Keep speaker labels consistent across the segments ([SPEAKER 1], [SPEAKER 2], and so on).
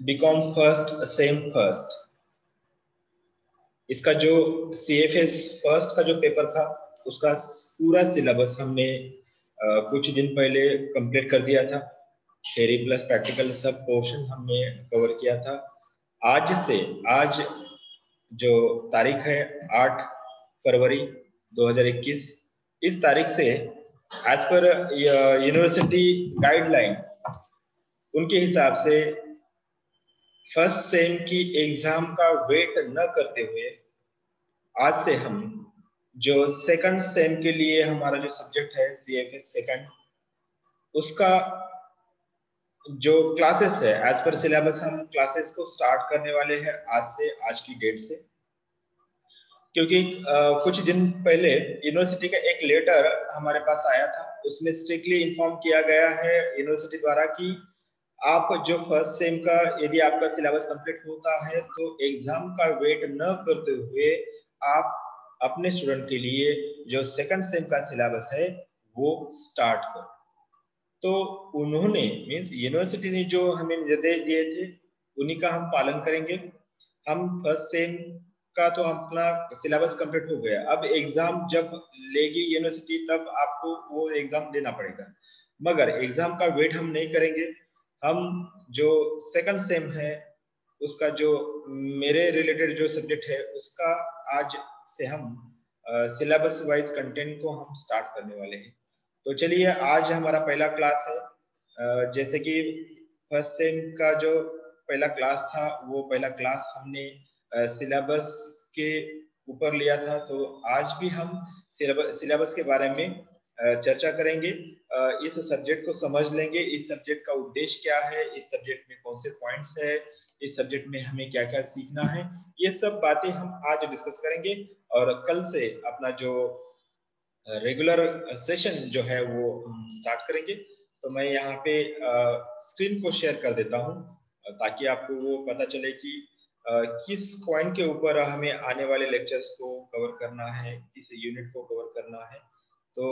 [SPEAKER 1] BCom first same first इसका जो सी F S first का जो पेपर था उसका पूरा सिलेबस हमने uh, कुछ दिन पहले कंप्लीट कर दिया था। थेरी प्लस प्रैक्टिकल सब पोर्शन हमने कवर किया था। आज से आज जो तारीख है आठ फरवरी 2021 इस तारीख से एज पर यूनिवर्सिटी गाइडलाइन उनके हिसाब से फ़र्स्ट सेम की एग्ज़ाम का वेट न करते हुए आज से हम जो सेकंड सेम के लिए हमारा जो सब्जेक्ट है सी एफ़ एस सेकंड उसका जो क्लासेस है एज पर सिलेबस हम क्लासेस को स्टार्ट करने वाले हैं आज से आज की डेट से। क्योंकि uh, कुछ दिन पहले यूनिवर्सिटी का एक लेटर हमारे पास आया था उसमें स्ट्रिक्टली इन्फॉर्म किया गया है यूनिवर्सिटी द्वारा कि आप जो फ़र्स्ट सेम का, यदि आपका सिलेबस कंप्लीट होता है तो एग्ज़ाम का वेट न करते हुए आप अपने स्टूडेंट के लिए जो सेकंड सेम का सिलेबस है, वो स्टार्ट करो। तो उन्होंने मीन्स यूनिवर्सिटी ने जो हमें निर्देश दिए थे, उन्हीं का हम पालन करेंगे। हम फ़र्स्ट सेम का तो अपना सिलेबस कंप्लीट हो गया। अब एग्ज़ाम जब लेगी यूनिवर्सिटी तब आपको वो एग्ज़ाम देना पड़ेगा। मगर एग्ज़ाम का वेट हम नहीं करेंगे। हम जो सेकंड सेम है, उसका जो मेरे रिलेटेड जो सब्जेक्ट है, उसका आज से हम सिलेबस वाइज कंटेंट को हम स्टार्ट करने वाले हैं। तो चलिए, आज हमारा पहला क्लास है। जैसे कि फ़र्स्ट सेम का जो पहला क्लास था, वो पहला क्लास हमने सिलेबस के ऊपर लिया था। तो आज भी हम सिलेबस के बारे में चर्चा करेंगे। इस सब्जेक्ट को समझ लेंगे। इस सब्जेक्ट का उद्देश्य क्या है? इस सब्जेक्ट में कौन से पॉइंट्स है? इस सब्जेक्ट में हमें क्या क्या सीखना है? ये सब बातें हम आज डिस्कस करेंगे और कल से अपना जो रेगुलर सेशन जो है वो स्टार्ट करेंगे। तो मैं यहाँ पे स्क्रीन को शेयर कर देता हूँ ताकि आपको वो पता चले कि किस पॉइंट के ऊपर हमें आने वाले लेक्चर्स को कवर करना है, किस यूनिट को कवर करना है। तो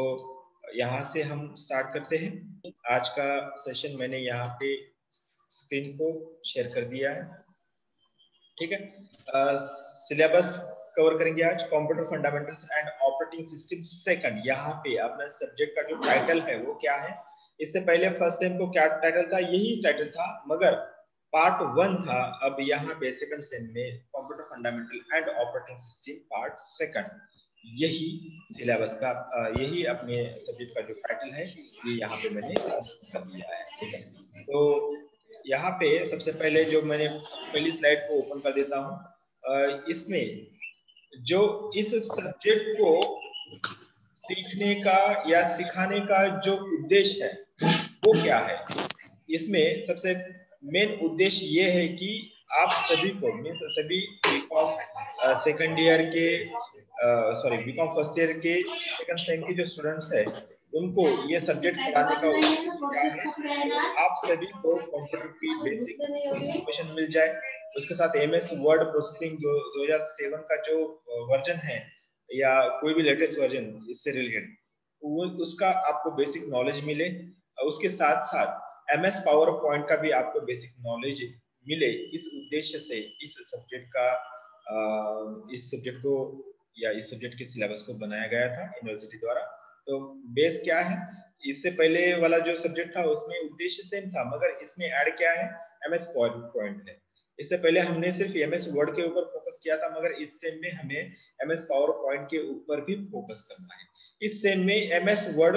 [SPEAKER 1] यहाँ से हम स्टार्ट करते हैं। आज का सेशन मैंने यहाँ पे स्क्रीन को शेयर कर दिया है। ठीक है? सिलेबस कवर करेंगे आज। Computer fundamentals and operating system second यहाँ पे अपना सब्जेक्ट का जो टाइटल है, वो क्या है? इससे पहले फ़र्स्ट सेम को क्या टाइटल था? यही टाइटल था, मगर पार्ट वन था। अब यहाँ पे सेकंड सेम में computer fundamental and operating system part second यही सिलेबस का यही अपने सब्जेक्ट का जो टाइटल है, ये यहाँ पे मैंने कर दिया है, ठीक है? तो यहाँ पे सबसे पहले जो मैंने पहली स्लाइड को ओपन कर देता हूँ इसमें जो इस सब्जेक्ट को सीखने का या सिखाने का जो उद्देश्य है, वो क्या है? इसमें सबसे मेन उद्देश्य ये है कि आप सभी को मीन्स सभी सेकंड ईयर के सॉरी बीकॉम फ़र्स्ट ईयर के सेकंड सेम के जो स्टूडेंट्स है उनको ये सब्जेक्ट पढ़ाने का है आप सभी को कंप्यूटर की बेसिक इंफॉर्मेशन मिल जाए। उसके साथ एम एस वर्ड प्रोसेसिंग जो 2007 का जो वर्जन है या कोई भी लेटेस्ट वर्जन इससे रिलेटेड उसका आपको बेसिक नॉलेज मिले। उसके साथ साथ एम एस पावर पॉइंट का भी आपको बेसिक नॉलेज मिले। इस उद्देश्य से इस सब्जेक्ट का इस सब्जेक्ट को या इस सब्जेक्ट के सिलेबस को बनाया गया था यूनिवर्सिटी द्वारा। तो बेस क्या है? इससे पहले वाला जो सब्जेक्ट था, उसमें उद्देश्य सेम था, मगर इसमें ऐड क्या है? एम एस पॉइंट है। इससे पहले हमने सिर्फ़ एम एस वर्ड के ऊपर फोकस किया था, मगर इस सेम में हमें एम एस पावर पॉइंट के ऊपर भी फोकस करना है। इस सेम में एम एस वर्ड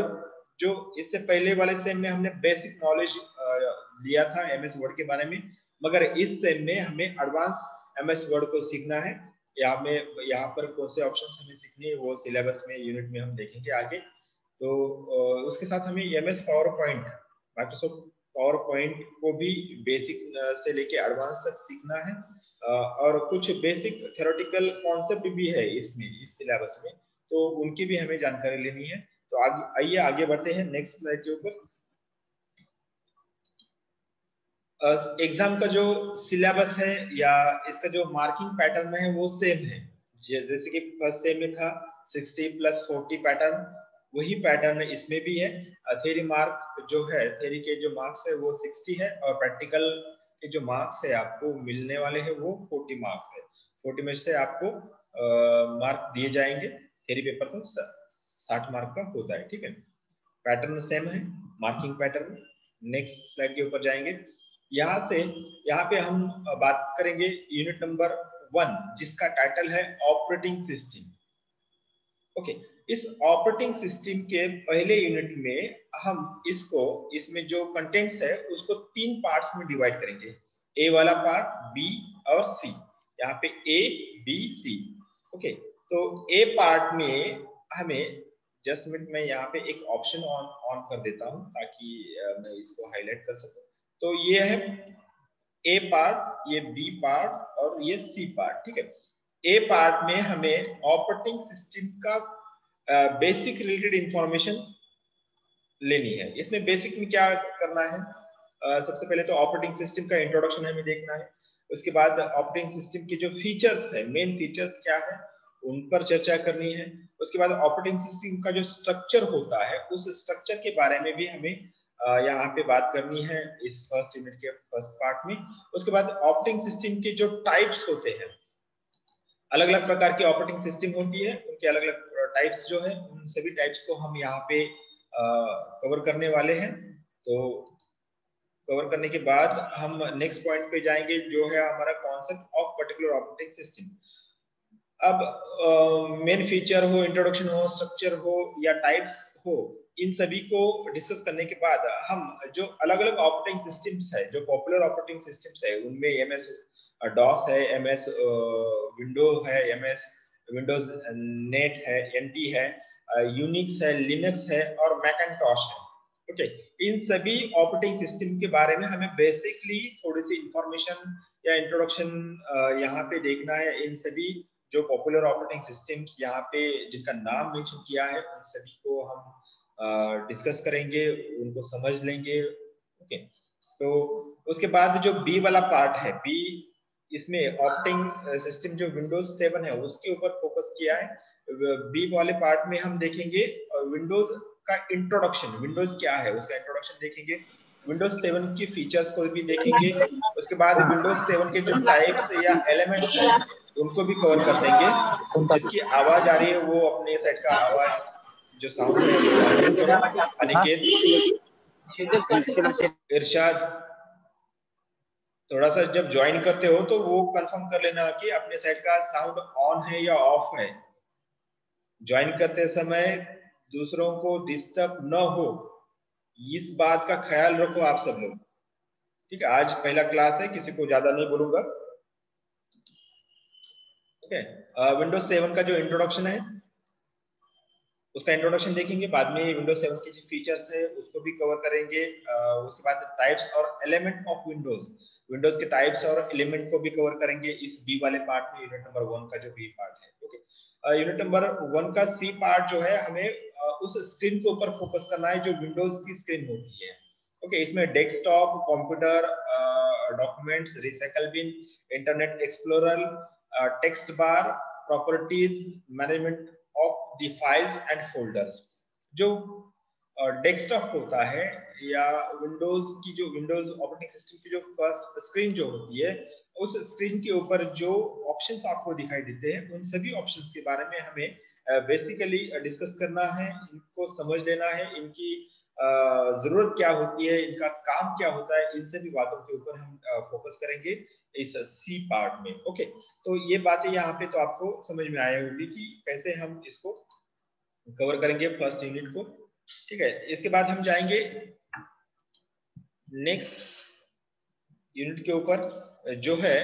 [SPEAKER 1] जो इससे पहले वाले सेम में हमने बेसिक नॉलेज लिया था एम एस वर्ड के बारे में, मगर इस सेम में हमें एडवांस एम एस वर्ड को सीखना है। यहाँ में यहाँ पर कौन से ऑप्शन हमें सीखने वो सिलेबस में यूनिट में हम देखेंगे आगे। तो उसके साथ हमें M S PowerPoint Microsoft PowerPoint को भी बेसिक से लेके एडवांस तक सीखना है। और कुछ बेसिक थेरोटिकल कॉन्सेप्ट भी है इसमें, इस सिलेबस में। तो उनकी भी हमें जानकारी लेनी है। तो आगे, आइए, आगे बढ़ते हैं। नेक्स्ट स्लाइड के ऊपर। एग्ज़ाम का जो सिलेबस है या इसका जो मार्किंग पैटर्न है, वो सेम है। जैसे कि फ़र्स्ट सेम में था 60 प्लस 40 पैटर्न वही पैटर्न इसमें भी है। थेरी मार्क जो है थेरी के जो मार्क्स है, वो 60 है और प्रैक्टिकल के जो मार्क्स है, आपको मिलने वाले हैं, वो फोर्टी मार्क्स है। फोर्टी में से आपको मार्क दिए जाएँगे। थेरी पेपर तो साठ मार्क का होता है, ठीक है? पैटर्न सेम है मार्किंग पैटर्न नेक्स्ट स्लाइड के ऊपर जाएँगे। यहाँ से, यहाँ पे हम बात करेंगे यूनिट नंबर वन जिसका टाइटल है ऑपरेटिंग सिस्टम ओके इस ऑपरेटिंग सिस्टम के पहले यूनिट में हम इसको, इसमें जो कंटेंट्स है, उसको तीन पार्ट्स में डिवाइड करेंगे. ए वाला पार्ट बी और सी यहाँ पे ए बी सी ओके तो ए पार्ट में हमें जस्ट मिनट में यहाँ पे एक ऑप्शन ऑन ऑन कर देता हूँ, ताकि मैं इसको हाईलाइट कर सकूँ. तो ये है ए पार्ट ये बी पार्ट और ये सी पार्ट ठीक है? ए पार्ट में हमें ऑपरेटिंग सिस्टम का बेसिक रिलेटेड इंफॉर्मेशन लेनी है। इसमें बेसिक में क्या करना है? uh, सबसे पहले तो ऑपरेटिंग सिस्टम का इंट्रोडक्शन हमें देखना है। उसके बाद ऑपरेटिंग सिस्टम के जो फीचर्स है मेन फीचर्स क्या है उन पर चर्चा करनी है। उसके बाद ऑपरेटिंग सिस्टम का जो स्ट्रक्चर होता है उस स्ट्रक्चर के बारे में भी हमें यहाँ पे बात करनी है इस फ़र्स्ट यूनिट के फ़र्स्ट पार्ट में। उसके बाद ऑपरेटिंग सिस्टम के जो टाइप्स होते हैं अलग अलग प्रकार की ऑपरेटिंग सिस्टम होती है उनके अलग अलग टाइप्स जो है उन सभी टाइप्स को हम यहाँ पे कवर करने वाले हैं। तो कवर करने के बाद हम नेक्स्ट पॉइंट पे जाएँगे जो है हमारा concept of particular operating system अब मेन uh, फीचर हो इंट्रोडक्शन हो स्ट्रक्चर हो या टाइप्स हो इन सभी को डिस्कस करने के बाद हम जो अलग अलग ऑपरेटिंग सिस्टम्स है, जो पॉपुलर ऑपरेटिंग सिस्टम्स है, उनमें एम एस डॉस है एम एस विंडो है एम एस विंडोज़ नेट है एन है यूनिक्स है लिनक्स है और मैकेटॉश है ओके okay. इन सभी ऑपरेटिंग सिस्टम के बारे में हमें बेसिकली थोड़ी सी इंफॉर्मेशन या इंट्रोडक्शन यहाँ पे देखना है इन सभी जो पॉपुलर ऑपरेटिंग सिस्टम्स यहाँ पे जिनका नाम मेंशन किया है, उन सभी को हम डिस्कस करेंगे, उनको समझ लेंगे ओके तो उसके बाद जो बी वाला पार्ट है बी इसमें ऑपरेटिंग सिस्टम जो विंडोज़ सेवन है, उसके ऊपर फोकस किया है। बी वाले पार्ट में हम देखेंगे विंडोज़ का इंट्रोडक्शन विंडोज़ क्या है, उसका इंट्रोडक्शन देखेंगे। विंडोज़ सेवन की फीचर्स को भी देखेंगे, उसके बाद विंडोज़ सेवन के जो टाइप्स या एलिमेंट्स हैं, उनको भी कवर कर देंगे। जिसकी आवाज़ आ रही है, वो अपने साइड का आवाज़ जो साउंड है अनिकेत इरशाद थोड़ा सा जब ज्वाइन करते हो तो वो कंफर्म कर लेना कि अपने साइड का साउंड ऑन है या ऑफ़ है। ज्वाइन करते समय दूसरों को डिस्टर्ब न हो इस बात का ख्याल रखो आप सब लोग। ठीक है आज पहला क्लास है किसी को ज़्यादा नहीं बोलूँगा। ठीक है विंडोज़ सेवन का जो इंट्रोडक्शन है उसका इंट्रोडक्शन देखेंगे बाद में विंडोज़ सेवन की जो फीचर्स है उसको भी कवर करेंगे। उसके बाद टाइप्स और एलिमेंट ऑफ़ विंडोज़ विंडोज़ के टाइप्स और एलिमेंट को भी कवर करेंगे। इस बी वाले पार्ट में यूनिट नंबर वन का जो बी पार्ट है ओके यूनिट नंबर वन का सी पार्ट जो है हमें उस स्क्रीन के ऊपर फोकस करना है जो विंडोज़ की स्क्रीन होती है ओके okay, इसमें desktop computer documents recycle bin internet explorer uh, bar properties properties the files and folders. जो डेस्कटॉप uh, होता है या विंडोज़ की जो विंडोज़ ऑपरेटिंग सिस्टम की जो फ़र्स्ट स्क्रीन जो होती है उस स्क्रीन के ऊपर जो ऑप्शंस आपको दिखाई देते हैं उन सभी ऑप्शंस के बारे में हमें बेसिकली uh, डिस्कस uh, करना है इनको समझ लेना है इनकी ज़रूरत क्या होती है इनका काम क्या होता है इन सभी बातों के ऊपर हम फोकस करेंगे इस सी पार्ट में। ओके तो ये बातें यहाँ पे तो आपको समझ में आया होगी कि कैसे हम इसको कवर करेंगे फ़र्स्ट यूनिट को। ठीक है, इसके बाद हम जाएँगे नेक्स्ट यूनिट के ऊपर, जो है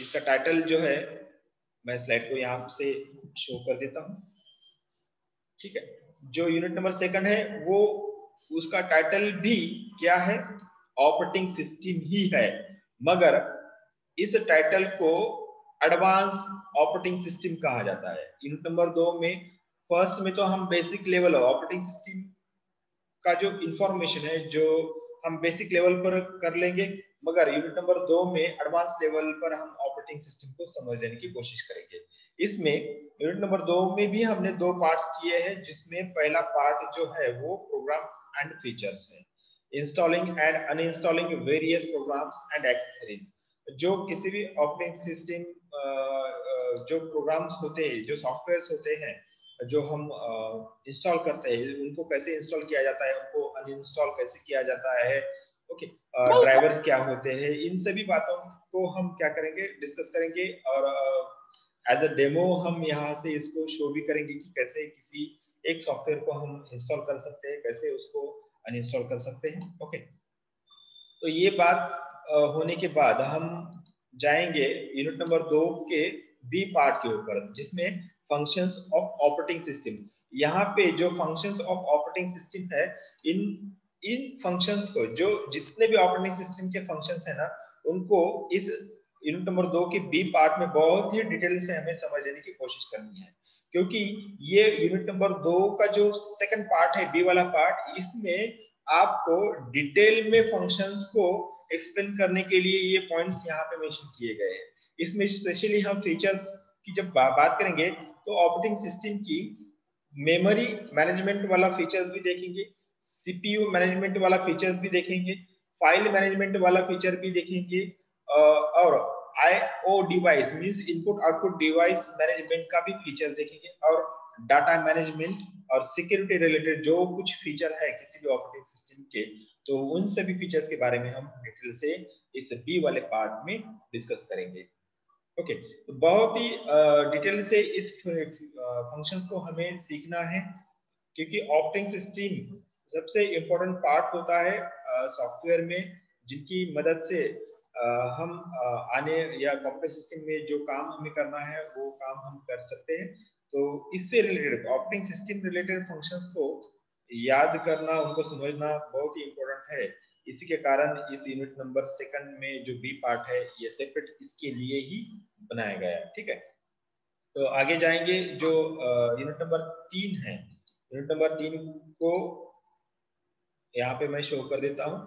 [SPEAKER 1] इसका टाइटल जो है, मैं स्लाइड को यहाँ से शो कर देता हूँ। ठीक है, जो यूनिट नंबर सेकंड है, वो उसका टाइटल भी क्या है? ऑपरेटिंग सिस्टम ही है। मगर इस टाइटल को एडवांस ऑपरेटिंग सिस्टम कहा जाता है। यूनिट नंबर दो में फ़र्स्ट में तो हम बेसिक लेवल ऑपरेटिंग सिस्टम का जो इंफॉर्मेशन है, जो हम बेसिक लेवल पर कर लेंगे, मगर यूनिट नंबर दो में एडवांस लेवल पर हम ऑपरेटिंग सिस्टम को समझ लेने की कोशिश करेंगे। इसमें यूनिट नंबर दो में भी हमने दो पार्ट्स किए हैं, जिसमें पहला पार्ट जो है वो प्रोग्राम एंड फीचर्स है। Installing and uninstalling various programs and accessories जो किसी भी ऑपरेटिंग सिस्टम जो प्रोग्राम्स होते हैं, जो सॉफ्टवेयर होते हैं जो हम इंस्टॉल करते हैं उनको कैसे इंस्टॉल किया जाता है उनको अनइंस्टॉल कैसे किया जाता है? ओके ड्राइवर्स क्या होते हैं? इन सभी बातों को हम क्या करेंगे? डिस्कस करेंगे और एज अ डेमो हम यहाँ से इसको शो भी करेंगे कि कैसे किसी एक सॉफ्टवेयर को हम इंस्टॉल कर सकते हैं कैसे उसको अनइंस्टॉल कर सकते हैं। ओके तो ये बात होने के बाद हम जाएँगे यूनिट नंबर दो के बी पार्ट के ऊपर जिसमें फ़ंक्शंस ऑफ़ ऑपरेटिंग सिस्टम यहाँ पे जो फ़ंक्शंस ऑफ़ ऑपरेटिंग सिस्टम है, इन इन फ़ंक्शंस को, जो जितने भी ऑपरेटिंग सिस्टम के फ़ंक्शंस है ना, उनको इस यूनिट नंबर दो के बी पार्ट में बहुत ही डिटेल से हमें समझ लेने की कोशिश करनी है। क्योंकि ये यूनिट नंबर दो का जो सेकंड पार्ट है बी वाला पार्ट इसमें आपको डिटेल में फ़ंक्शंस को एक्सप्लेन करने के लिए ये पॉइंट्स यहाँ पे मेंशन किए गए हैं। इसमें स्पेशली हम फीचर्स की जब बात करेंगे तो ऑपरेटिंग सिस्टम की मेमोरी मैनेजमेंट वाला फीचर्स भी देखेंगे सीपीयू मैनेजमेंट वाला फीचर्स भी देखेंगे फ़ाइल मैनेजमेंट वाला फीचर भी देखेंगे और IO device means input output device management का भी फीचर देखेंगे, और डाटा मैनेजमेंट और सिक्योरिटी रिलेटेड जो कुछ फीचर है किसी भी ऑपरेटिंग सिस्टम के तो उन सभी फीचर्स के बारे में हम डिटेल से इस बी वाले पार्ट में डिस्कस करेंगे। ओके तो बहुत ही डिटेल से इस फ़ंक्शंस को हमें सीखना है, क्योंकि ऑपरेटिंग सिस्टम सबसे इम्पोर्टेंट पार्ट होता है सॉफ्टवेयर में, जिनकी मदद से हम आने या कंप्यूटर सिस्टम में जो काम हमें करना है, वो काम हम कर सकते हैं। तो इससे related operating system related functions को याद करना, उनको समझना बहुत ही इम्पोर्टेंट है। इसी के कारण इस यूनिट नंबर सेकंड में जो बी पार्ट है, ये सेपरेट इसके लिए ही बनाया गया है ठीक है? तो आगे जाएँगे जो यूनिट नंबर तीन है। यूनिट नंबर तीन को यहाँ पे मैं शो कर देता हूँ।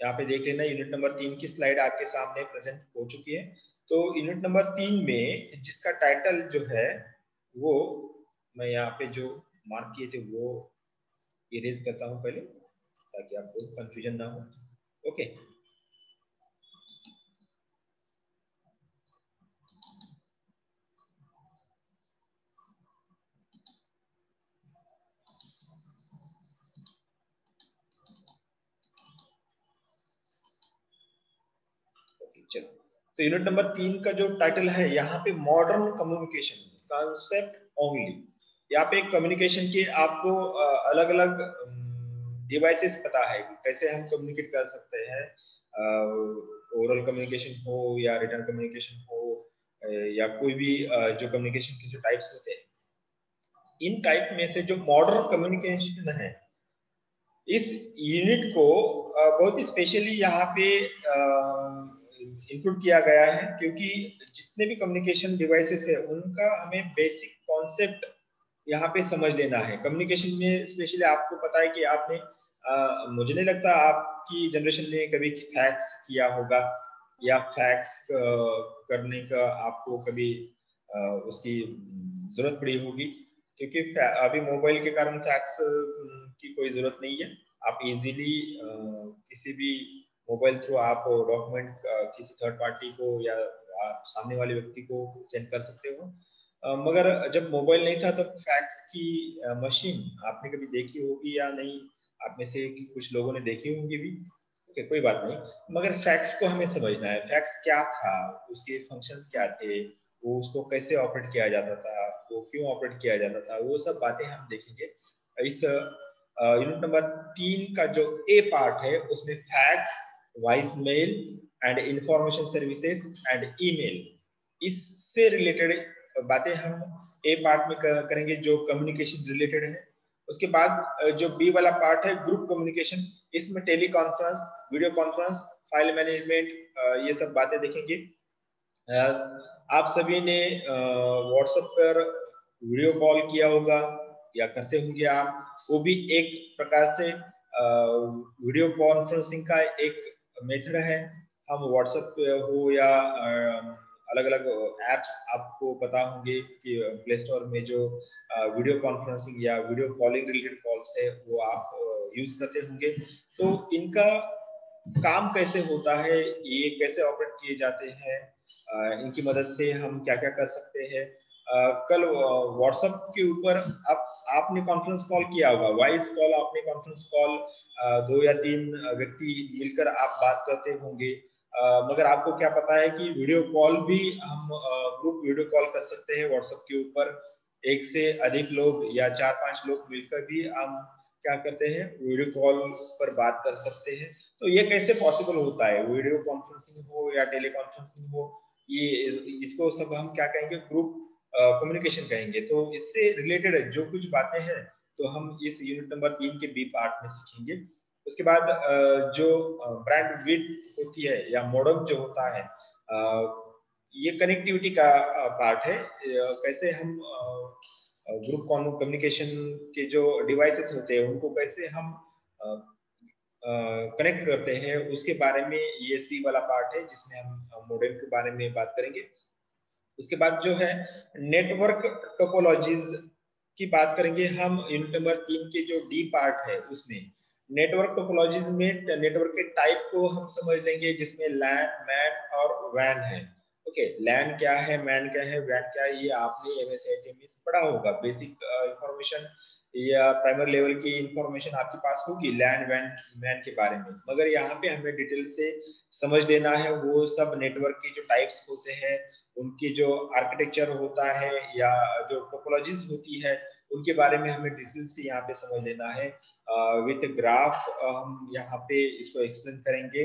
[SPEAKER 1] यहाँ पे देख लेना यूनिट नंबर तीन की स्लाइड आपके सामने प्रेजेंट हो चुकी है। तो यूनिट नंबर तीन में जिसका टाइटल जो है, वो मैं यहाँ पे जो मार्क किए थे, वो इरेज करता हूँ पहले। ताकि आपको कंफ्यूजन ना हो। ओके तो यूनिट नंबर तीन का जो टाइटल है, यहाँ पे मॉडर्न कम्युनिकेशन कॉन्सेप्ट ओनली यहाँ पे कम्युनिकेशन के आपको अलग अलग डिवाइसेस पता है कैसे हम कम्युनिकेट कर सकते हैं ओरल कम्युनिकेशन हो या रिटर्न कम्युनिकेशन हो या कोई भी जो कम्युनिकेशन के जो टाइप्स होते हैं। इन टाइप में से जो मॉडर्न कम्युनिकेशन है, इस यूनिट को बहुत ही स्पेशली यहाँ पे इंक्लूड किया गया है क्योंकि जितने भी कम्युनिकेशन डिवाइसेस है, उनका हमें बेसिक कॉन्सेप्ट यहाँ पे समझ लेना है। कम्युनिकेशन में स्पेशली आपको पता है कि आपने मुझे नहीं लगता आपकी जनरेशन ने कभी फैक्स किया होगा या फैक्स करने का आपको कभी उसकी ज़रूरत पड़ी होगी? क्योंकि अभी मोबाइल के कारण फैक्स की कोई ज़रूरत नहीं है। आप इजीली किसी भी मोबाइल थ्रू आप डॉक्यूमेंट किसी थर्ड पार्टी को या सामने वाले व्यक्ति को सेंड कर सकते हो। मगर जब मोबाइल नहीं था, तब फैक्स की मशीन आपने कभी देखी होगी या नहीं? आप में से कुछ लोगों ने देखी होंगी भी, ओके, कोई बात नहीं। मगर फैक्ट्स को हमें समझना है। फैक्स क्या था? उसके फ़ंक्शंस क्या थे? वो उसको कैसे ऑपरेट किया जाता था? वो क्यों ऑपरेट किया जाता था? वो सब बातें हम देखेंगे। इस यूनिट नंबर तीन का जो ए पार्ट है, उसमें fax voice mail and information services and email इससे रिलेटेड बातें हम ए पार्ट में करेंगे जो कम्युनिकेशन रिलेटेड है। उसके बाद जो बी वाला पार्ट है ग्रुप कम्युनिकेशन इसमें teleconference video conference file management ये सब बातें देखेंगे। आप सभी ने व्हाट्सएप पर वीडियो कॉल किया होगा या करते होंगे आप, वो भी एक प्रकार से वीडियो कॉन्फ्रेंसिंग का एक मेथड है। हम व्हाट्सएप हो या अलग अलग एप्स आपको पता होंगे कि प्ले स्टोर में जो वीडियो कॉन्फ्रेंसिंग या वीडियो कॉलिंग रिलेटेड कॉल्स है, वो आप यूज़ करते होंगे। तो इनका काम कैसे होता है, ये कैसे ऑपरेट किए जाते हैं इनकी मदद से हम क्या क्या कर सकते हैं? कल व्हाट्सएप के ऊपर आप, आपने कॉन्फ्रेंस कॉल किया होगा। वॉइस कॉल आपने कॉन्फ्रेंस कॉल दो या तीन व्यक्ति मिलकर आप बात करते होंगे। मगर आपको क्या पता है कि वीडियो कॉल भी हम ग्रुप वीडियो कॉल कर सकते हैं व्हाट्सएप के ऊपर। एक से अधिक लोग या चार पाँच लोग मिलकर भी हम क्या करते हैं, वीडियो कॉल पर बात कर सकते हैं। तो ये कैसे पॉसिबल होता है? वीडियो कॉन्फ्रेंसिंग हो या टेली कॉन्फ्रेंसिंग हो, ये इसको सब हम क्या कहेंगे? ग्रुप कम्युनिकेशन कहेंगे। तो इससे रिलेटेड जो कुछ बातें हैं तो हम इस यूनिट नंबर तीन के बी पार्ट में सीखेंगे। उसके बाद जो ब्रांड विड होती है या मॉडल जो होता है ये कनेक्टिविटी का पार्ट है। कैसे हम ग्रुप कम्युनिकेशन के जो डिवाइसेस होते हैं, उनको कैसे हम कनेक्ट करते हैं, उसके बारे में ये सी वाला पार्ट है, जिसमें हम मॉडल के बारे में बात करेंगे। उसके बाद जो है नेटवर्क टोपोलॉजीज की बात करेंगे। हम यूनिट नंबर तीन के जो डी पार्ट है, उसमें नेटवर्क टोपोलॉजीज में नेटवर्क के टाइप को हम समझ लेंगे, जिसमें लैन मैन और वैन है। ओके लैन क्या है मैन क्या है वैन क्या है, ये आपने एम एस में पढ़ा होगा। बेसिक इंफॉर्मेशन या प्राइमरी लेवल की इंफॉर्मेशन आपके पास होगी लैन वैन मैन के बारे में। मगर यहाँ पे हमें डिटेल से समझ लेना है, वो सब नेटवर्क के जो टाइप्स होते हैं, उनकी जो आर्किटेक्चर होता है, या जो टोपोलॉजीज होती है, उनके बारे में हमें डिटेल से यहाँ पे समझ लेना है। विथ ग्राफ हम यहाँ पे इसको एक्सप्लेन करेंगे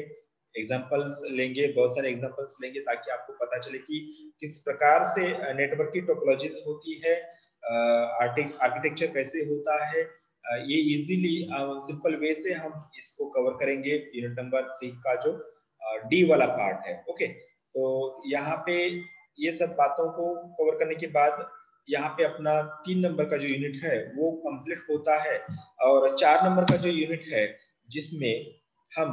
[SPEAKER 1] एग्जांपल्स लेंगे, बहुत सारे एग्जांपल्स लेंगे ताकि आपको पता चले कि किस प्रकार से नेटवर्क की टोपोलॉजीज होती है आर्किटेक्चर कैसे होता है ये इजीली सिंपल वे से हम इसको कवर करेंगे यूनिट नंबर थ्री का जो डी वाला पार्ट है ओके तो यहाँ पे ये सब बातों को कवर करने के बाद यहाँ पे अपना तीन नंबर का जो यूनिट है, वो कंप्लीट होता है और चार नंबर का जो यूनिट है, जिसमें हम,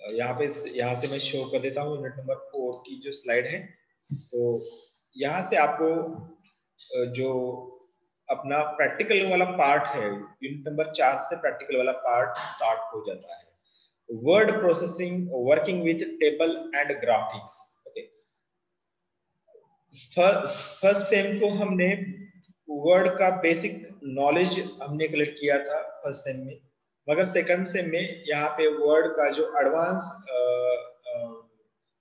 [SPEAKER 1] यहाँ पे यहाँ से मैं शो कर देता हूँ यूनिट नंबर फोर की जो स्लाइड है। तो यहाँ से आपको जो अपना प्रैक्टिकल वाला पार्ट है यूनिट नंबर चार से प्रैक्टिकल वाला पार्ट स्टार्ट हो जाता है। Word processing working with table and graphics first sem को हमने वर्ड का बेसिक नॉलेज हमने कलेक्ट किया था फ़र्स्ट सेम में। मगर सेकंड सेम में यहाँ पे वर्ड का जो एडवांस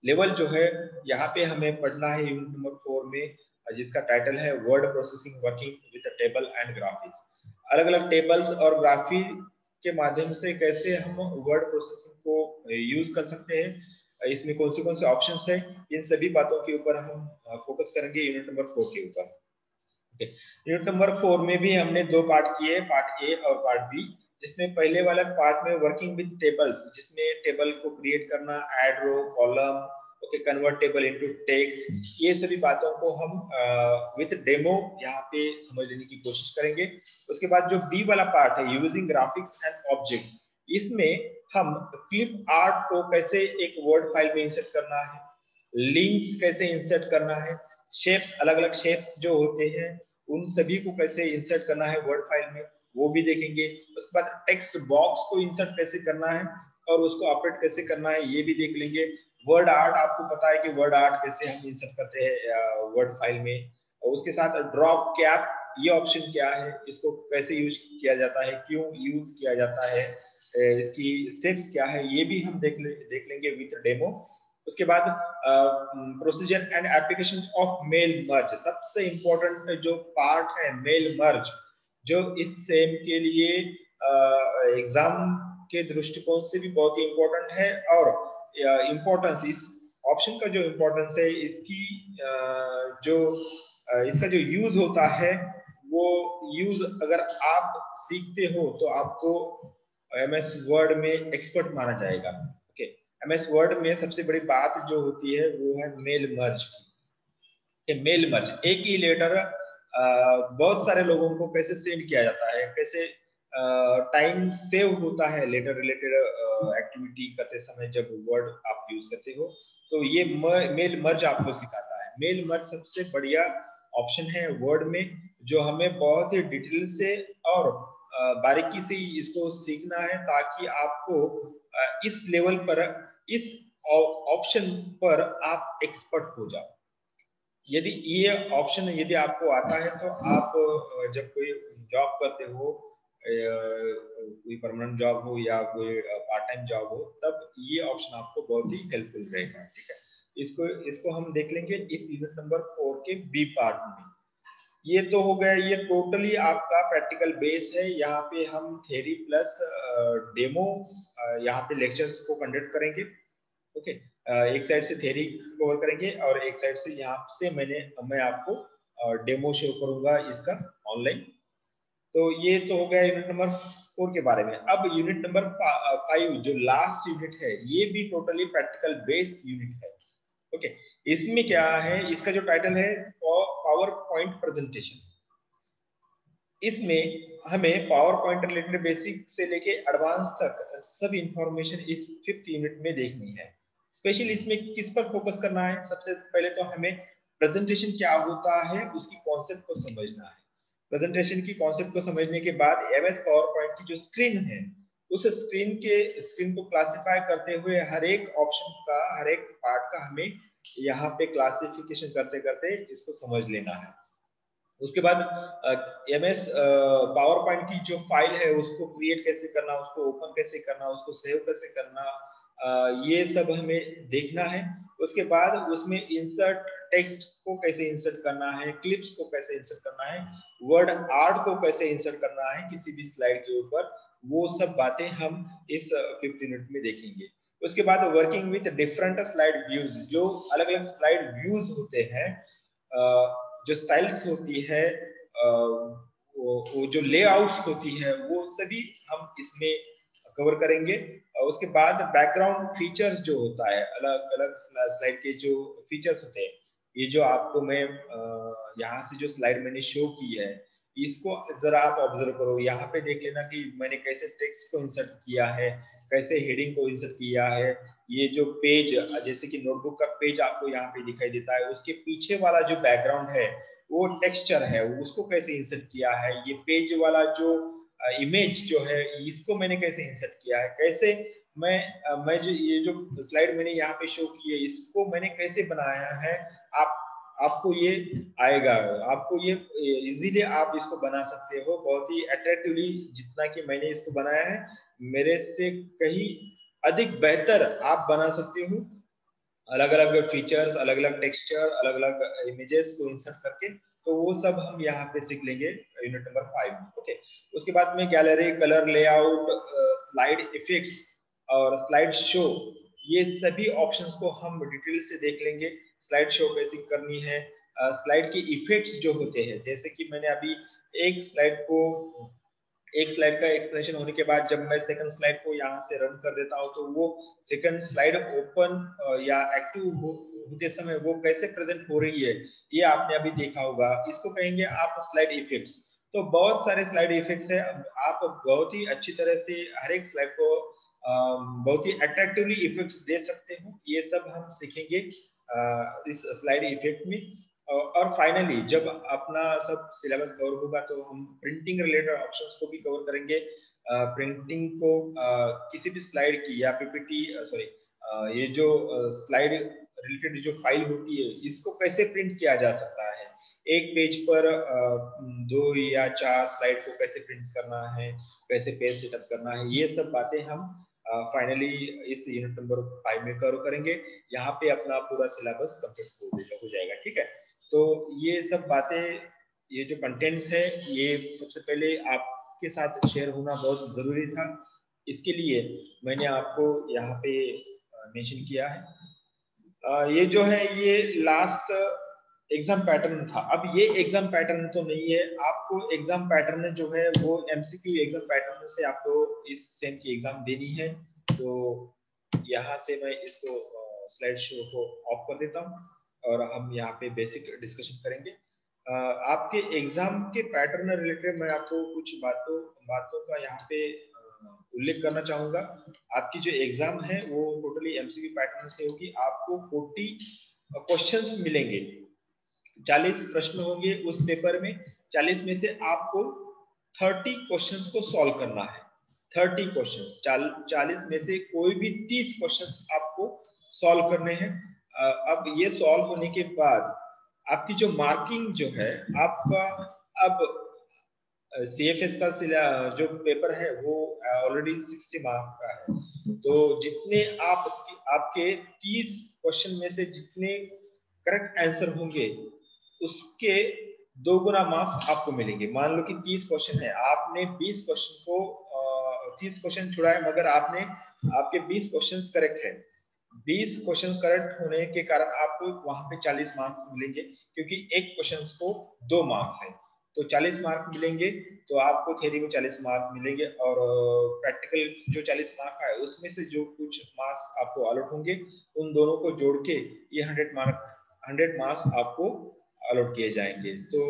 [SPEAKER 1] लेवल जो है, यहाँ पे हमें पढ़ना है यूनिट नंबर फोर में, जिसका टाइटल है word processing working with table and graphics अलग अलग टेबल्स और ग्राफी के माध्यम से कैसे हम वर्ड प्रोसेसिंग को यूज़ कर सकते हैं इसमें कौन से कौन से ऑप्शन है? इन सभी बातों के ऊपर हम फोकस करेंगे यूनिट नंबर फोर के ऊपर। यूनिट नंबर फोर में भी हमने दो पार्ट किए पार्ट ए और पार्ट बी जिसमें पहले वाला पार्ट में वर्किंग विद टेबल्स जिसमें टेबल को क्रिएट करना add row column okay convert table into text ये सभी बातों को हम विद डेमो यहाँ पे समझ लेने की कोशिश करेंगे। उसके बाद जो बी वाला पार्ट है यूजिंग ग्राफिक्स एंड ऑब्जेक्ट इसमें हम क्लिप आर्ट को कैसे एक वर्ड फ़ाइल में इंसर्ट करना है? लिंक्स कैसे इंसर्ट करना है? शेप्स अलग अलग शेप्स जो होते हैं, उन सभी को कैसे इंसर्ट करना है वर्ड फ़ाइल में, वो भी देखेंगे। उसके बाद टेक्स्ट बॉक्स को इंसर्ट कैसे करना है और उसको ऑपरेट कैसे करना है, ये भी देख लेंगे। वर्ड आर्ट आपको पता है कि वर्ड आर्ट कैसे हम इंसर्ट करते हैं वर्ड फ़ाइल में। और उसके साथ ड्रॉप कैप ये ऑप्शन क्या है? इसको कैसे यूज़ किया जाता है? क्यों यूज़ किया जाता है? इसकी स्टेप्स क्या है, ये भी हम देख ले, देख लेंगे विथ डेमो उसके बाद procedure and application of mail merge सबसे इंपॉर्टेंट जो पार्ट है मेल मर्ज जो इस सेम के लिए एग्ज़ाम के दृष्टिकोण से भी बहुत ही इंपॉर्टेंट है और इम्पोर्टेंस इस ऑप्शन का जो इम्पोर्टेंस है, इसकी जो इसका जो यूज़ होता है, वो यूज़ अगर आप सीखते हो तो आपको एम एस वर्ड में एक्सपर्ट माना जाएगा। ओके एम एस वर्ड में सबसे बड़ी बात जो होती है, वो है मेल मर्ज की। मेल मर्ज एक ही लेटर बहुत सारे लोगों को कैसे सेंड किया जाता है, कैसे टाइम सेव होता है लेटर रिलेटेड एक्टिविटी करते समय जब वर्ड आप यूज़ करते हो तो ये मेल मर्ज आपको सिखाता है। मेल मर्ज सबसे बढ़िया ऑप्शन है वर्ड में, जो हमें बहुत ही डिटेल से और बारीकी से इसको सीखना है ताकि आपको इस लेवल पर, इस ऑप्शन पर आप एक्सपर्ट हो जाओ। यदि ये ऑप्शन यदि आपको आता है तो आप जब कोई जॉब करते हो कोई परमानेंट जॉब हो या कोई पार्ट टाइम जॉब हो, तब ये ऑप्शन आपको बहुत ही हेल्पफुल रहेगा, ठीक है? इसको इसको हम देख लेंगे इस नंबर फोर के बी पार्ट में। ये तो हो गया, ये टोटली आपका प्रैक्टिकल बेस है। यहाँ पे हम थेरी प्लस डेमो यहाँ पे लेक्चर्स को कंडक्ट करेंगे। ओके एक साइड से थेरी कवर करेंगे और एक साइड से यहाँ से मैंने, मैं आपको डेमो शो करूँगा इसका ऑनलाइन तो ये तो हो गया यूनिट नंबर फोर के बारे में। अब यूनिट नंबर फाइव जो लास्ट यूनिट है, ये भी टोटली प्रैक्टिकल बेस्ड यूनिट है। ओके इसमें क्या है? इसका जो टाइटल है पावर पॉइंट प्रेजेंटेशन इसमें हमें पावर पॉइंट रिलेटेड बेसिक से लेके एडवांस तक सब इंफॉर्मेशन इस फिफ्थ यूनिट में देखनी है। स्पेशली इसमें किस पर फोकस करना है? सबसे पहले तो हमें प्रेजेंटेशन क्या होता है, उसकी कॉन्सेप्ट को समझना है। प्रेजेंटेशन की कॉन्सेप्ट को समझने के बाद एम एस पावर पॉइंट की जो स्क्रीन है, उस स्क्रीन के स्क्रीन को क्लासिफाई करते हुए हर एक ऑप्शन का, हर एक पार्ट का हमें यहाँ पे क्लासिफिकेशन करते करते इसको समझ लेना है। उसके बाद एम एस पावर पॉइंट की जो फ़ाइल है, उसको क्रिएट कैसे करना, उसको ओपन कैसे करना, उसको सेव कैसे करना ये सब हमें देखना है। उसके बाद उसमें इंसर्ट टेक्स्ट को कैसे इंसर्ट करना है क्लिप्स को कैसे इंसर्ट करना है वर्ड आर्ट को कैसे इंसर्ट करना है, किसी भी स्लाइड के ऊपर, वो सब बातें हम इस फिफ्थ यूनिट में देखेंगे। उसके बाद working with different slide views जो अलग अलग स्लाइड व्यूज़ होते हैं जो स्टाइल्स होती है वो जो लेआउट्स होती है, वो सभी हम इसमें कवर करेंगे। उसके बाद बैकग्राउंड फीचर्स जो होता है अलग अलग स्लाइड के जो फीचर्स होते हैं, ये जो आपको मैं यहाँ से जो स्लाइड मैंने शो की है, इसको जरा आप ऑब्ज़र्व करो। यहाँ पे देख लेना कि मैंने कैसे टेक्स्ट को इंसर्ट किया है कैसे हेडिंग को इंसर्ट किया है, ये जो पेज जैसे कि नोटबुक का पेज आपको यहाँ पे दिखाई देता है, उसके पीछे वाला जो बैकग्राउंड है, वो टेक्सचर है, उसको कैसे इंसर्ट किया है, ये पेज वाला जो इमेज जो है, इसको मैंने कैसे इंसर्ट किया है, कैसे मैं मैं जो, ये जो स्लाइड मैंने यहाँ पे शो की है, इसको मैंने कैसे बनाया है, आप, आपको ये आएगा, आपको ये इजीली आप इसको बना सकते हो, बहुत ही अट्रैक्टिवली जितना कि मैंने इसको बनाया है मेरे से कहीं अधिक बेहतर आप बना सकते हो। अलग अलग फीचर्स अलग अलग टेक्सचर अलग अलग इमेजेस को इंसर्ट करके तो वो सब हम यहाँ पे सीख लेंगे यूनिट नंबर फाइव ओके उसके बाद में gallery colour layout slide effects और स्लाइड शो ये सभी ऑप्शंस को हम डिटेल से देख लेंगे। स्लाइड शो कैसे करनी है। स्लाइड के इफेक्ट्स जो होते हैं, जैसे कि मैंने अभी एक स्लाइड को एक स्लाइड का एक्सप्लेनेशन होने के बाद जब मैं सेकंड स्लाइड को यहाँ से रन कर देता हूँ तो वो सेकंड स्लाइड ओपन या एक्टिव होते समय वो कैसे प्रेजेंट हो रही है, ये आपने अभी देखा होगा। इसको कहेंगे आप स्लाइड इफेक्ट्स तो बहुत सारे स्लाइड इफेक्ट्स है। आप बहुत ही अच्छी तरह से हर एक स्लाइड को बहुत ही अट्रैक्टिवली इफेक्ट्स दे सकते हो। ये सब हम सीखेंगे इस स्लाइड इफ़ेक्ट में। और फाइनली जब अपना सब सिलेबस कवर होगा तो हम प्रिंटिंग रिलेटेड ऑप्शंस को भी कवर करेंगे। प्रिंटिंग को किसी भी स्लाइड की या पीपीटी सॉरी ये जो स्लाइड रिलेटेड जो फ़ाइल होती है, इसको कैसे प्रिंट किया जा सकता है? एक पेज पर दो या चार स्लाइड को कैसे प्रिंट करना है? कैसे पेज सेटअप करना है? ये सब बातें हम फाइनली इस यूनिट नंबर फाइव में कवर करेंगे। यहाँ पे अपना पूरा सिलेबस कंप्लीट हो जाएगा, ठीक है? तो ये सब बातें, ये जो कंटेंट्स है, ये सबसे पहले आपके साथ शेयर होना बहुत ज़रूरी था। इसके लिए मैंने आपको यहाँ पे मेंशन किया है। ये जो है, ये लास्ट एग्ज़ाम पैटर्न था। अब ये एग्ज़ाम पैटर्न तो नहीं है। आपको एग्ज़ाम पैटर्न जो है, वो एमसीक्यू एग्ज़ाम पैटर्न से आपको इस सेम की एग्ज़ाम देनी है। तो यहाँ से मैं इसको स्लाइड शो को ऑफ़ कर देता हूँ। और हम यहाँ पे बेसिक डिस्कशन करेंगे। आपके एग्ज़ाम के पैटर्न रिलेटेड मैं आपको कुछ बातों बातों का यहाँ पे उल्लेख करना चाहूँगा। आपकी जो एग्ज़ाम है वो टोटली एमसीक्यू पैटर्न से होगी। आपको 40 क्वेश्चंस मिलेंगे। 40 प्रश्न होंगे उस पेपर में। 40 में से आपको थर्टी क्वेश्चंस को सॉल्व करना है। थर्टी क्वेश्चंस चाल, चालीस में से कोई भी तीस क्वेश्चंस आपको सॉल्व करने हैं। अब ये सॉल्व होने के बाद आपकी जो मार्किंग जो है, आपका अब सी एफ़ एस का जो पेपर है, वो ऑलरेडी सिक्सटी मार्क्स का है। तो जितने आप, आपके तीस क्वेश्चन में से जितने करेक्ट आंसर होंगे, उसके दो गुना मार्क्स आपको मिलेंगे। मान लो कि तीस क्वेश्चन है, आपने बीस क्वेश्चन को तीस क्वेश्चन छुड़ाए, मगर आपने, आपके बीस क्वेश्चन करेक्ट है। बीस क्वेश्चन करेक्ट होने के कारण आपको वहाँ पे चालीस मार्क्स मिलेंगे, क्योंकि एक क्वेश्चन को दो मार्क्स है। तो 40 मार्क मिलेंगे तो आपको थ्योरी में 40 मार्क मिलेंगे और प्रैक्टिकल जो 40 मार्क है उसमें से जो कुछ मार्क्स आपको अलॉट होंगे, उन दोनों को जोड़ के ये 100 मार्क 100 मार्क्स आपको अलॉट किए जाएँगे। तो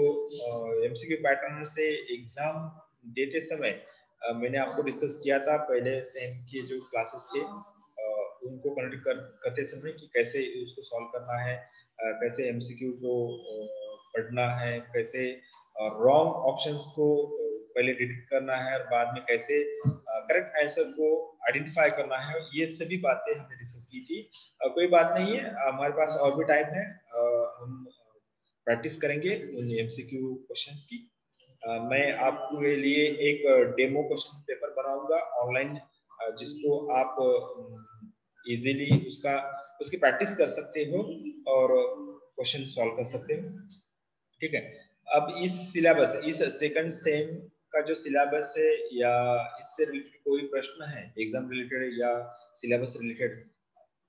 [SPEAKER 1] एमसीक्यू पैटर्न से एग्ज़ाम देते समय मैंने आपको डिस्कस किया था, पहले सेम के जो क्लासेस थे उनको कनेक्ट कर, करते समय कि कैसे उसको सॉल्व करना है कैसे एमसीक्यू को पढ़ना है कैसे रॉन्ग ऑप्शंस को पहले डिटेक्ट करना है और बाद में कैसे करेक्ट आंसर को आइडेंटिफाई करना है ये सभी बातें हमने डिस्कस की थी। आ, कोई बात नहीं है हमारे पास और भी टाइम है हम प्रैक्टिस करेंगे उन एमसीक्यू क्वेश्चंस की। आ, मैं आपके लिए एक डेमो क्वेश्चन पेपर बनाऊँगा ऑनलाइन जिसको आप इजीली उसका, उसकी प्रैक्टिस कर सकते हो और क्वेश्चन सॉल्व कर सकते हो। ठीक है? अब इस सिलेबस इस सेकंड सेम का जो सिलेबस है या इससे रिलेटेड कोई प्रश्न है? एग्ज़ाम रिलेटेड या सिलेबस रिलेटेड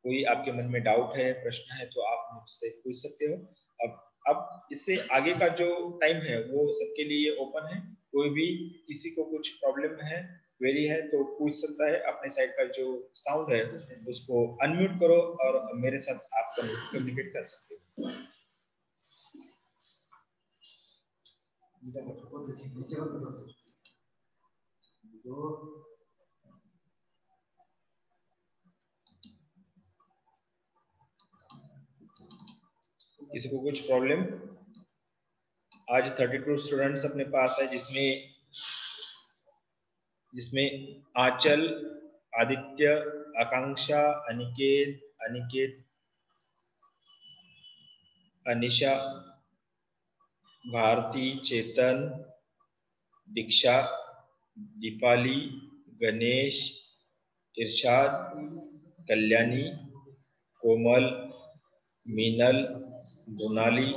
[SPEAKER 1] कोई आपके मन में डाउट है, प्रश्न है तो आप मुझसे पूछ सकते हो। अब अब इससे आगे का जो टाइम है, वो सबके लिए ओपन है। कोई भी किसी को कुछ प्रॉब्लम है क्वेरी है तो पूछ सकता है अपने साइड का जो साउंड है, उसको अनम्यूट करो और मेरे साथ आप कम्युनिकेट कर सकते हो। किसी को कुछ प्रॉब्लम आज 32 स्टूडेंट्स अपने पास है, जिसमें जिसमें आंचल, आदित्य, आकांक्षा, अनिकेत अनिकेत, अनिशा, भारती, चेतन, दीक्षा, दीपाली, गणेश, इरशाद, कल्याणी, कोमल, मीनल, मोनाली,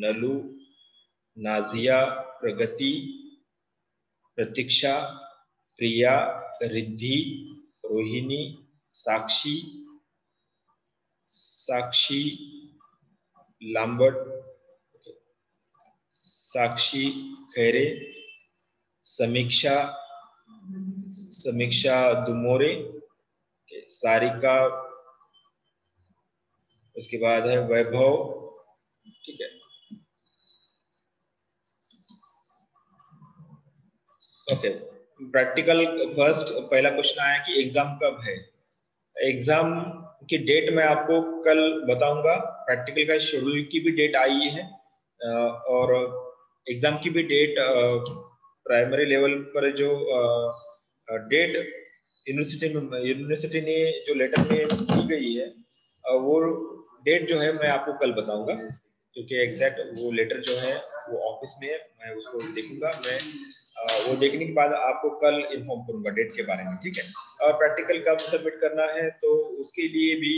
[SPEAKER 1] नलू, नाजिया, प्रगति, प्रतीक्षा प्रिया, रिद्धि, रोहिणी, साक्षी साक्षी, लांबट, साक्षी खैरे, समीक्षा समीक्षा दुमोरे, सारिका, उसके बाद है वैभव, ठीक है। ओके प्रैक्टिकल फ़र्स्ट पहला क्वेश्चन आया कि एग्ज़ाम कब है? एग्ज़ाम की डेट मैं आपको कल बताऊँगा। प्रैक्टिकल का शेड्यूल की भी डेट आई है। और एग्ज़ाम की भी डेट प्राइमरी लेवल पर जो डेट यूनिवर्सिटी में यूनिवर्सिटी ने जो लेटर में की गई है वो डेट जो है मैं आपको कल बताऊँगा। क्योंकि एग्जैक्ट वो लेटर जो है, वो ऑफ़िस में है, मैं उसको देखूँगा। मैं वो देखने के बाद आपको कल इन्फॉर्म करूँगा डेट के बारे में, ठीक है? और प्रैक्टिकल कब सबमिट करना है तो उसके लिए भी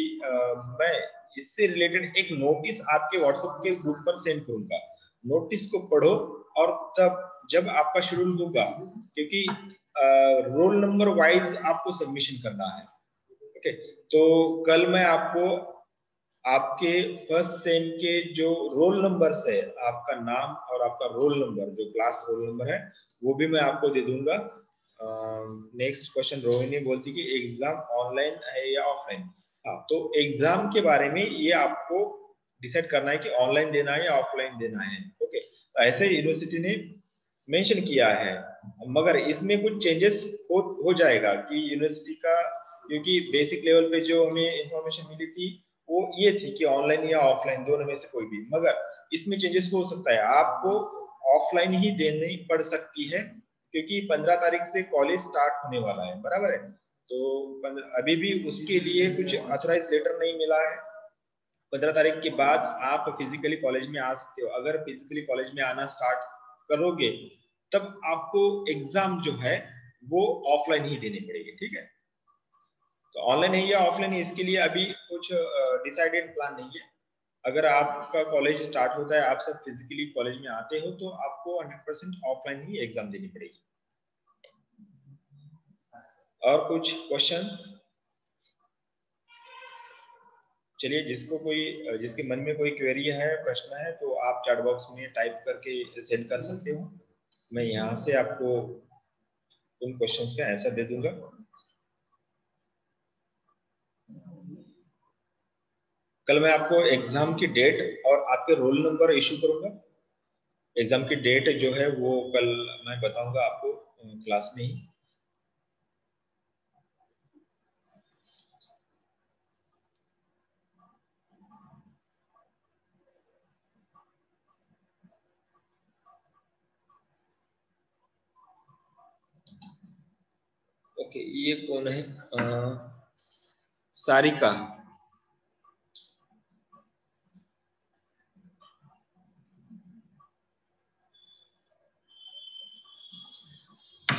[SPEAKER 1] मैं इससे रिलेटेड एक नोटिस आपके व्हाट्सएप के ग्रुप पर सेंड करूँगा। नोटिस को पढ़ो और तब जब आपका शेड्यूल दूँगा क्योंकि रोल नंबर वाइज आपको सबमिशन करना है, ओके? तो कल मैं आपको आपके फ़र्स्ट सेम के जो रोल नंबर है, आपका नाम और आपका रोल नंबर जो क्लास रोल नंबर है वो भी मैं आपको दे दूँगा। नेक्स्ट क्वेश्चन रोहिणी बोलती कि एग्ज़ाम ऑनलाइन है या ऑफलाइन हाँ तो एग्ज़ाम के बारे में ये आपको डिसाइड करना है कि ऑनलाइन देना है या ऑफलाइन देना है। ओके ऐसे यूनिवर्सिटी ने मेंशन किया है। मगर इसमें कुछ चेंजेस हो हो जाएगा कि यूनिवर्सिटी का, क्योंकि बेसिक लेवल पे जो हमें इंफॉर्मेशन मिली थी, वो ये थी कि ऑनलाइन या ऑफलाइन दोनों में से कोई भी। मगर इसमें चेंजेस हो सकता है। आपको ऑफलाइन ही देनी पड़ सकती है, क्योंकि पंद्रह तारीख से कॉलेज स्टार्ट होने वाला है, बराबर है? तो अभी भी उसके लिए कुछ अथोराइज लेटर नहीं मिला है। पंद्रह तारीख के बाद आप फिजिकली कॉलेज में आ सकते हो। अगर फिजिकली कॉलेज में आना स्टार्ट करोगे, तब आपको एग्ज़ाम जो है, वो ऑफलाइन ही देने पड़ेगी, ठीक है? तो ऑनलाइन है या ऑफलाइन है, इसके लिए अभी कुछ डिसाइडेड प्लान नहीं है। अगर आपका कॉलेज स्टार्ट होता है, आप सब फिजिकली कॉलेज में आते हो तो आपको 100 परसेंट ऑफलाइन ही एग्ज़ाम देनी पड़ेगी। और कुछ क्वेश्चन चलिए, जिसको कोई, जिसके मन में कोई क्वेरी है, प्रश्न है तो आप चैट बॉक्स में टाइप करके सेंड कर सकते हो। मैं यहाँ से आपको उन क्वेश्चंस का आंसर दे दूँगा। कल मैं आपको एग्ज़ाम की डेट और आपके रोल नंबर इशू करूँगा। एग्ज़ाम की डेट जो है वो कल मैं बताऊँगा आपको क्लास में ही। ओके ये कौन है? आ, सारिका।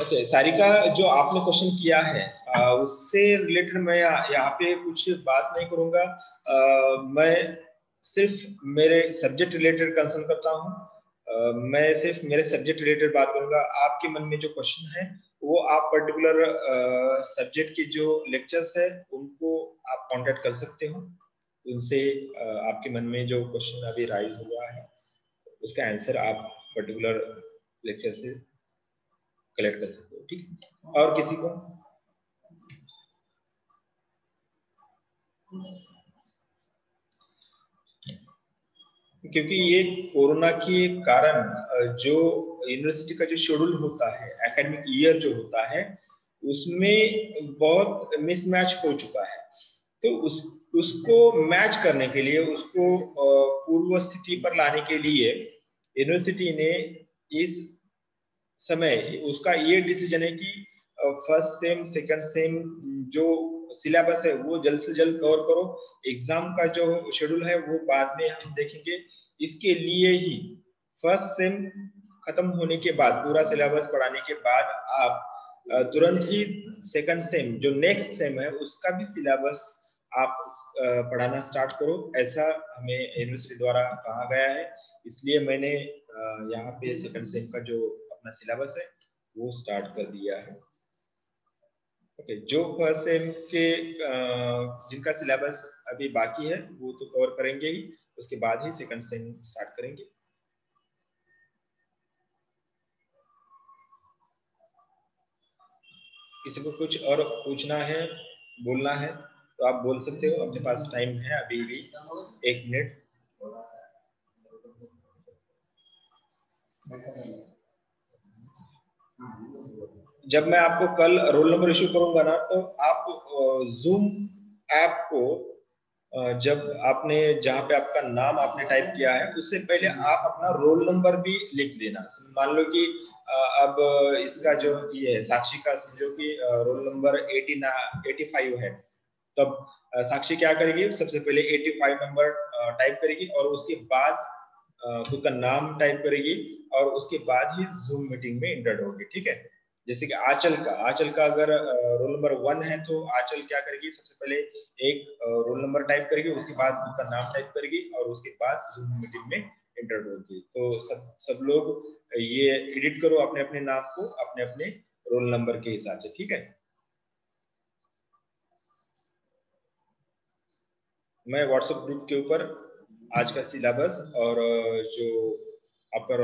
[SPEAKER 1] ओके सारिका, जो आपने क्वेश्चन किया है उससे रिलेटेड मैं यहाँ पे कुछ बात नहीं करूँगा। मैं सिर्फ़ मेरे सब्जेक्ट रिलेटेड कंसर्न करता हूँ। मैं सिर्फ़ मेरे सब्जेक्ट रिलेटेड बात करूँगा। आपके मन में जो क्वेश्चन है, वो आप पर्टिकुलर सब्जेक्ट के जो लेक्चर्स है, उनको आप कांटेक्ट कर सकते हो। उनसे आपके मन में जो क्वेश्चन अभी राइज हुआ है, उसका आंसर आप पर्टिकुलर लेक्चर से कलेक्ट कर सकते हो, ठीक और किसी को? क्योंकि ये कोरोना के कारण जो यूनिवर्सिटी का जो शेड्यूल होता है एकेडमिक ईयर जो होता है, उसमें बहुत मिसमैच हो चुका है। तो उस, उसको मैच करने के लिए, उसको पूर्व स्थिति पर लाने के लिए यूनिवर्सिटी ने इस समय, उसका ये डिसीज़न है कि फ़र्स्ट सेम सेकंड सेम जो सिलेबस है, वो जल्द से जल्द कवर करो। एग्ज़ाम का जो शेड्यूल है, वो बाद में हम देखेंगे। इसके लिए ही फ़र्स्ट सेम खत्म होने के बाद, पूरा सिलेबस पढ़ाने के बाद आप तुरंत ही सेकंड सेम जो नेक्स्ट सेम है, उसका भी सिलेबस आप पढ़ाना स्टार्ट करो। ऐसा हमें यूनिवर्सिटी द्वारा कहा गया है। इसलिए मैंने यहाँ पे सेकंड सेम का जो अपना सिलेबस है, वो स्टार्ट कर दिया है। ओके जो फ़र्स्ट सेम के जिनका सिलेबस अभी बाकी है, वो तो कवर करेंगे ही, उसके बाद ही सेकंड सेम स्टार्ट करेंगे। किसी को कुछ और पूछना है, बोलना है तो आप बोल सकते हो, अपने पास टाइम है अभी भी। एक मिनट जब मैं आपको कल रोल नंबर इशू करूँगा ना तो आप जूम ऐप को जब आपने, जहाँ पे आपका नाम आपने टाइप किया है, उससे पहले आप अपना रोल नंबर भी लिख देना। मान लो कि अब इसका जो ये है साक्षी का समझो कि रोल नंबर एटी ना, एटी फाइव है, तब साक्षी क्या करेगी? सबसे पहले एटी फाइव नंबर टाइप करेगी और उसके बाद खुद का नाम टाइप करेगी। और उसके बाद ही जूम मीटिंग में इंटर होगी, ठीक है? जैसे कि आंचल का आंचल का अगर रोल नंबर वन है तो आंचल क्या करेगी? सबसे पहले एक रोल नंबर टाइप करेगी, उसके बाद उसका नाम टाइप करेगी और उसके बाद जूम मीटिंग में इंटर होगी। तो सब सब लोग ये एडिट करो अपने अपने नाम को अपने अपने रोल नंबर के हिसाब से, ठीक है? मैं व्हाट्सएप ग्रुप के ऊपर आज का सिलेबस और जो आपका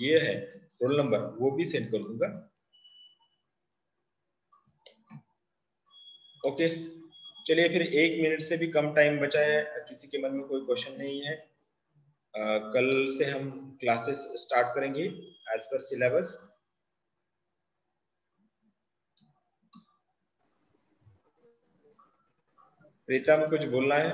[SPEAKER 1] ये है रोल नंबर वो भी सेंड कर दूँगा। ओके चलिए फिर एक मिनट से भी कम टाइम बचा है। किसी के मन में कोई क्वेश्चन नहीं है। आ, कल से हम क्लासेस स्टार्ट करेंगे एज पर सिलेबस प्रीता में कुछ बोलना है?